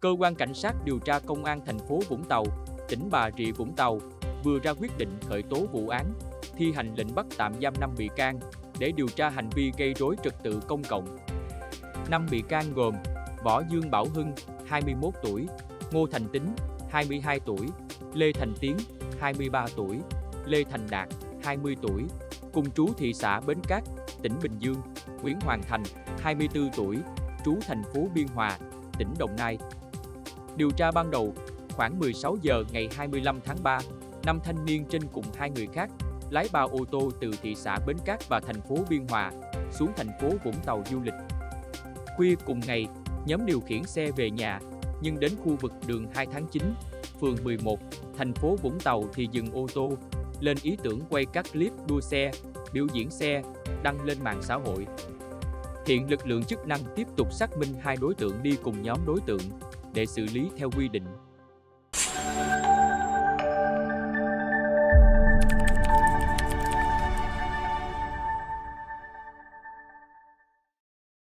Cơ quan cảnh sát điều tra công an thành phố Vũng Tàu, tỉnh Bà Rịa Vũng Tàu vừa ra quyết định khởi tố vụ án, thi hành lệnh bắt tạm giam 5 bị can để điều tra hành vi gây rối trật tự công cộng. 5 bị can gồm Võ Dương Bảo Hưng, 21 tuổi, Ngô Thành Tính, 22 tuổi, Lê Thành Tiến, 23 tuổi, Lê Thành Đạt, 20 tuổi, cùng trú thị xã Bến Cát, tỉnh Bình Dương, Nguyễn Hoàng Thành, 24 tuổi, trú thành phố Biên Hòa, tỉnh Đồng Nai. Điều tra ban đầu, khoảng 16 giờ ngày 25 tháng 3, năm thanh niên trên cùng hai người khác lái ba ô tô từ thị xã Bến Cát và thành phố Biên Hòa xuống thành phố Vũng Tàu du lịch. Khuya cùng ngày, nhóm điều khiển xe về nhà, nhưng đến khu vực đường 2 tháng 9, phường 11, thành phố Vũng Tàu thì dừng ô tô, lên ý tưởng quay các clip đua xe, biểu diễn xe, đăng lên mạng xã hội. Hiện lực lượng chức năng tiếp tục xác minh hai đối tượng đi cùng nhóm đối tượng để xử lý theo quy định.